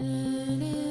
Mm-hmm.